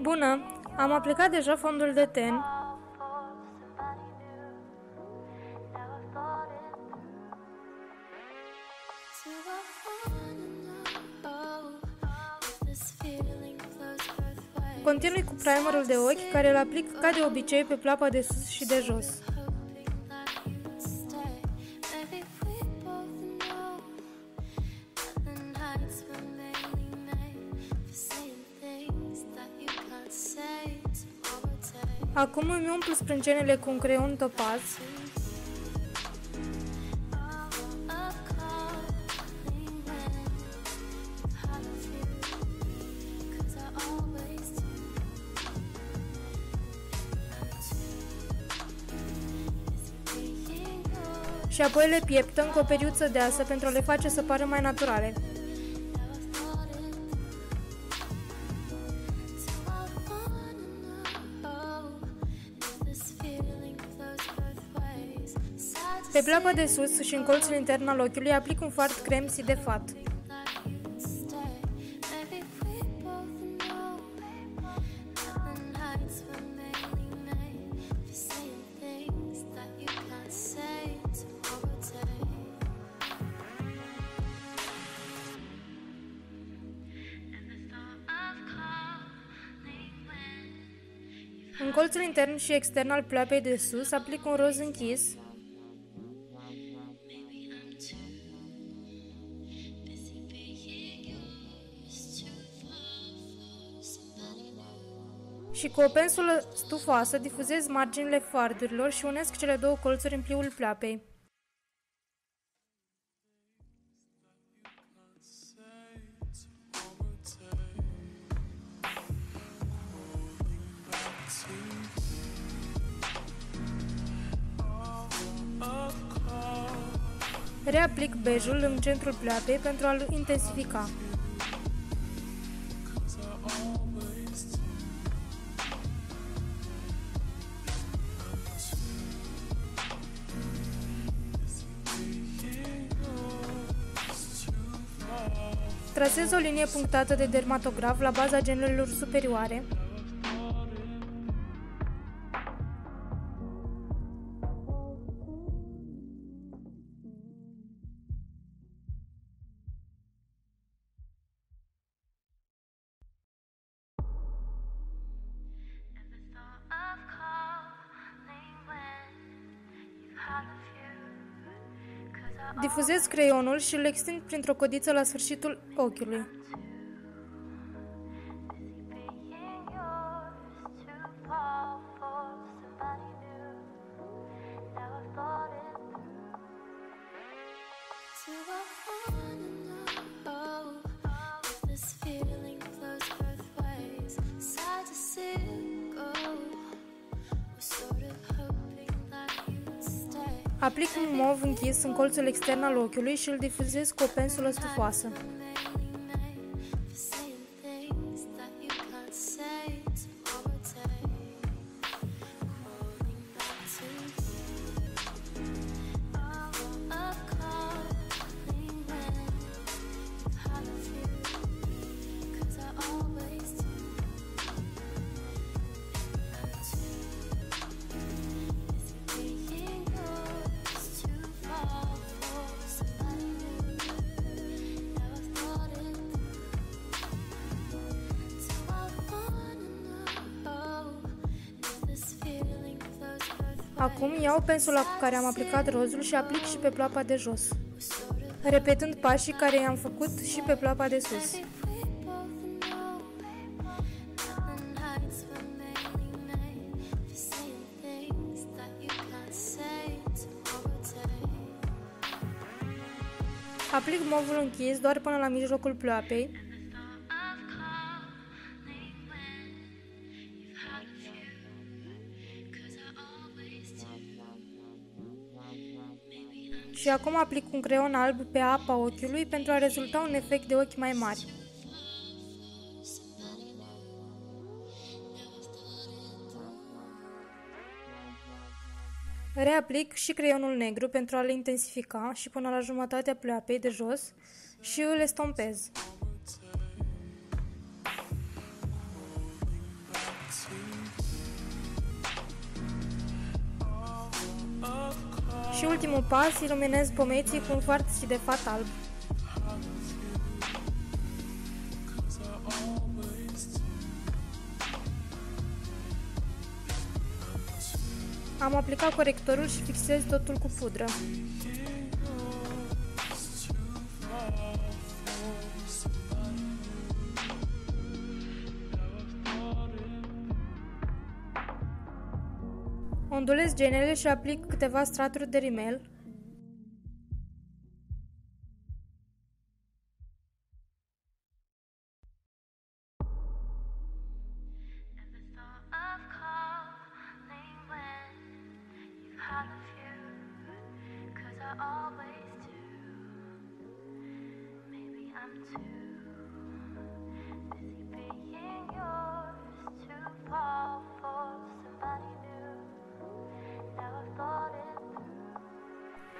Bună! Am aplicat deja fondul de ten. Continui cu primerul de ochi, care îl aplic ca de obicei pe plapa de sus și de jos. Acum îmi umplu sprâncenele cu un creion topaz. Și apoi le pieptăm cu o periuță deasă pentru a le face să pară mai naturale. Pe plapa de sus și în colțul intern al ochiului aplic un fart crem de fat. În colțul intern și extern al pleoapei de sus aplic un roz închis, și cu o pensulă stufoasă difuzez marginile fardurilor și unesc cele două colțuri în pliul pleapei. Reaplic bejul în centrul pleapei pentru a-l intensifica. Trasez o linie punctată de dermatograf la baza genurilor superioare. Difuzez creionul și îl extind printr-o codiță la sfârșitul ochiului. Aplic un mov închis în colțul extern al ochiului și îl difuzez cu o pensulă stufoasă. Acum iau pensula cu care am aplicat rozul și aplic și pe plapa de jos, repetând pașii care i-am făcut și pe plapa de sus. Aplic movul închis doar până la mijlocul ploapei, și acum aplic un creion alb pe apa ochiului pentru a rezulta un efect de ochi mai mari. Reaplic și creionul negru pentru a le intensifica și până la jumătatea pleoapei de jos și îl estompez. Și ultimul pas, iluminez pomeții cu un foarte de fat alb. Am aplicat corectorul și fixez totul cu pudră. Ondulez genele și aplic câteva straturi de rimel.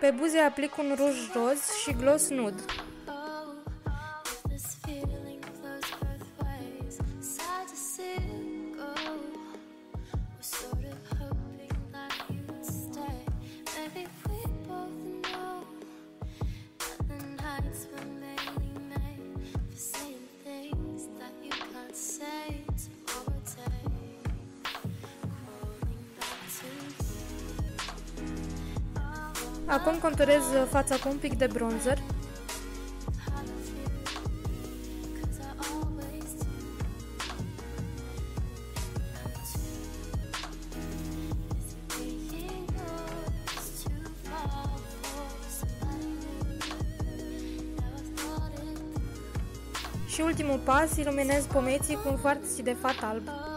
Pe buze aplic un ruj roz și gloss nude. Acum conturez fața cu un pic de bronzer. Și ultimul pas, iluminez pomeții cu un foarte de fat alb.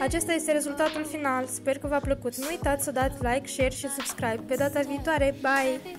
Acesta este rezultatul final, sper că v-a plăcut. Nu uitați să dați like, share și subscribe. Pe data viitoare, bye!